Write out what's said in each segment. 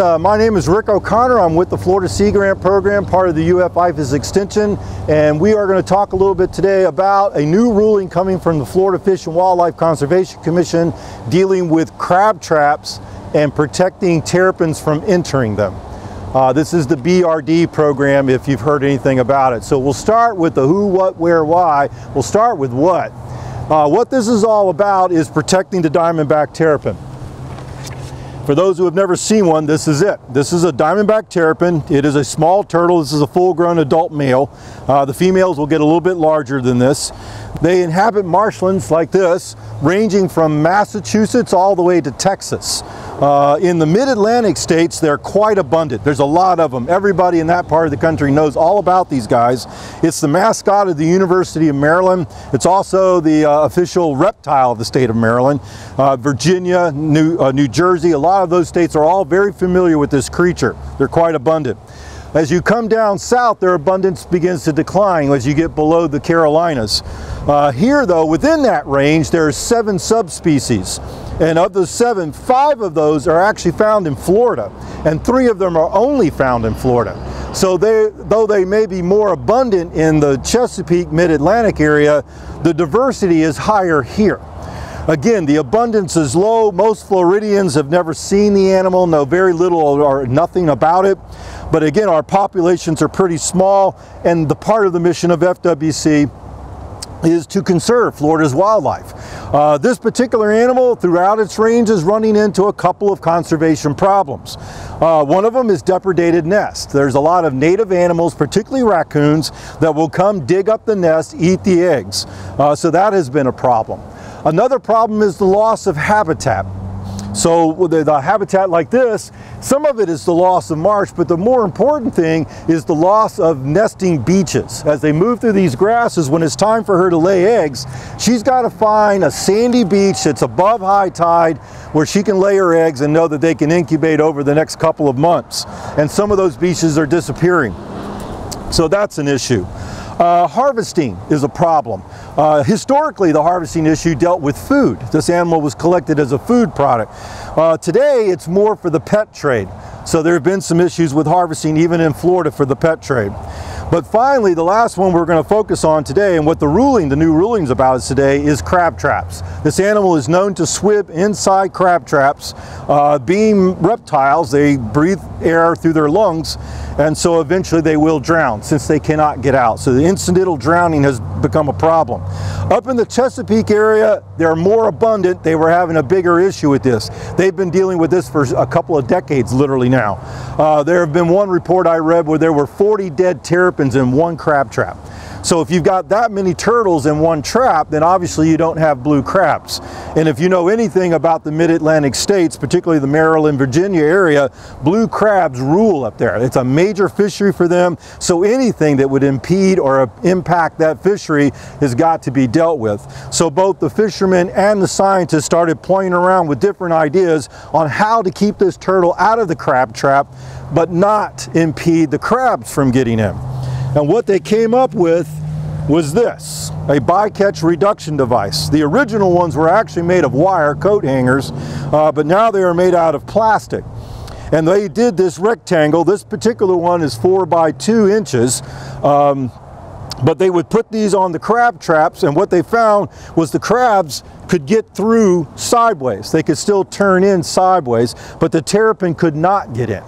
Uh, my name is Rick O'Connor. I'm with the Florida Sea Grant Program, part of the UF IFAS Extension, and we are going to talk a little bit today about a new ruling coming from the Florida Fish and Wildlife Conservation Commission dealing with crab traps and protecting terrapins from entering them. Uh, this is the BRD program if you've heard anything about it. So we'll start with the who, what, where, why. We'll start with what. Uh, what this is all about is protecting the diamondback terrapin. For those who have never seen one, this is it. This is a diamondback terrapin. It is a small turtle. This is a full-grown adult male. Uh, the females will get a little bit larger than this. They inhabit marshlands like this, ranging from Massachusetts all the way to Texas. Uh, in the mid-Atlantic states, they're quite abundant. There's a lot of them. Everybody in that part of the country knows all about these guys. It's the mascot of the University of Maryland. It's also the uh, official reptile of the state of Maryland. Uh, Virginia, New, uh, New Jersey, a lot of those states are all very familiar with this creature. They're quite abundant. As you come down south, their abundance begins to decline as you get below the Carolinas. Uh, here, though, within that range, there are seven subspecies. And of the seven, five of those are actually found in Florida, and three of them are only found in Florida. So they, though they may be more abundant in the Chesapeake mid-Atlantic area, the diversity is higher here. Again, the abundance is low. Most Floridians have never seen the animal, know very little or nothing about it. But again, our populations are pretty small, and the part of the mission of FWC is to conserve Florida's wildlife. Uh, this particular animal throughout its range is running into a couple of conservation problems. Uh, one of them is depredated nests. There's a lot of native animals, particularly raccoons, that will come dig up the nest, eat the eggs. Uh, so that has been a problem. Another problem is the loss of habitat. So the, the, habitat like this, some of it is the loss of marsh, but the more important thing is the loss of nesting beaches. As they move through these grasses, when it's time for her to lay eggs, she's got to find a sandy beach that's above high tide where she can lay her eggs and know that they can incubate over the next couple of months. And some of those beaches are disappearing. So that's an issue. Uh, harvesting is a problem. Uh, historically, the harvesting issue dealt with food. This animal was collected as a food product. Uh, today, it's more for the pet trade. So there have been some issues with harvesting even in Florida for the pet trade. But finally, the last one we're going to focus on today and what the ruling, the new rulings about is today is crab traps. This animal is known to swim inside crab traps. Uh, being reptiles, they breathe air through their lungs and so eventually they will drown since they cannot get out. So the incidental drowning has become a problem. Up in the Chesapeake area, they're more abundant. They were having a bigger issue with this. They've been dealing with this for a couple of decades literally now. Uh, there have been one report I read where there were 40 dead terrapins in one crab trap. So if you've got that many turtles in one trap, then obviously you don't have blue crabs. And if you know anything about the mid-Atlantic states, particularly the Maryland, Virginia area, blue crabs rule up there. It's a major fishery for them. So anything that would impede or impact that fishery has got to be dealt with. So both the fishermen and the scientists started playing around with different ideas on how to keep this turtle out of the crab trap, but not impede the crabs from getting in. And what they came up with was this, a bycatch reduction device. The original ones were actually made of wire coat hangers, uh, but now they are made out of plastic. And they did this rectangle. This particular one is four by two inches. Um, but they would put these on the crab traps and what they found was the crabs could get through sideways. They could still turn in sideways, but the terrapin could not get in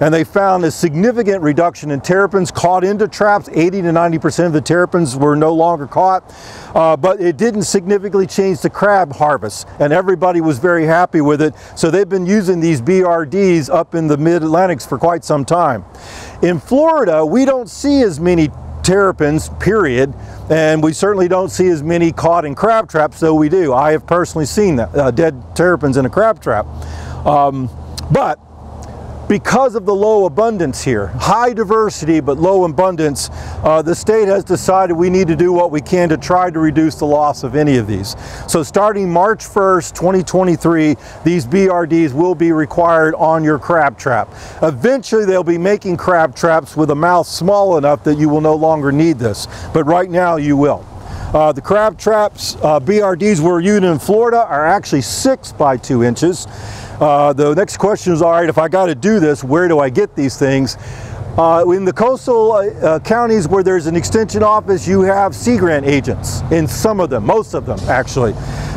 and they found a significant reduction in terrapins caught into traps. 80 to 90% of the terrapins were no longer caught, uh, but it didn't significantly change the crab harvest, and everybody was very happy with it. So they've been using these BRDs up in the mid-Atlantics for quite some time. In Florida, we don't see as many terrapins, period, and we certainly don't see as many caught in crab traps, though we do. I have personally seen that, uh, dead terrapins in a crab trap. Um, but because of the low abundance here, high diversity but low abundance, uh, the state has decided we need to do what we can to try to reduce the loss of any of these. So starting March 1st, 2023, these BRDs will be required on your crab trap. Eventually they'll be making crab traps with a mouth small enough that you will no longer need this, but right now you will. Uh, the crab traps, uh, BRDs we're using in Florida are actually six by two inches. Uh, the next question is, all right, if I got to do this, where do I get these things? Uh, in the coastal uh, uh, counties where there's an extension office, you have Sea Grant agents in some of them, most of them actually.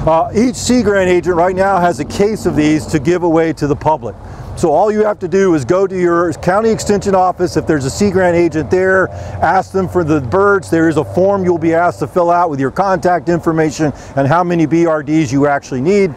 Uh, each Sea Grant agent right now has a case of these to give away to the public. So all you have to do is go to your county extension office. If there's a Sea Grant agent there, ask them for the birds. There is a form you'll be asked to fill out with your contact information and how many BRDs you actually need.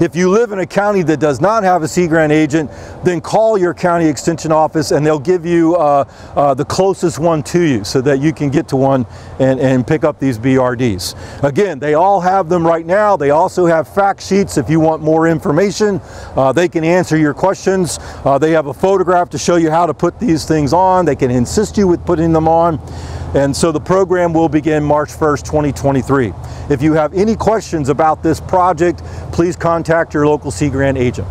If you live in a county that does not have a Sea Grant agent, then call your county extension office and they'll give you uh, uh, the closest one to you so that you can get to one and, and pick up these BRDs. Again, they all have them right now. They also have fact sheets if you want more information. Uh, they can answer your questions. Uh, they have a photograph to show you how to put these things on. They can assist you with putting them on. And so the program will begin March 1st, 2023. If you have any questions about this project, please contact your local Sea Grant agent.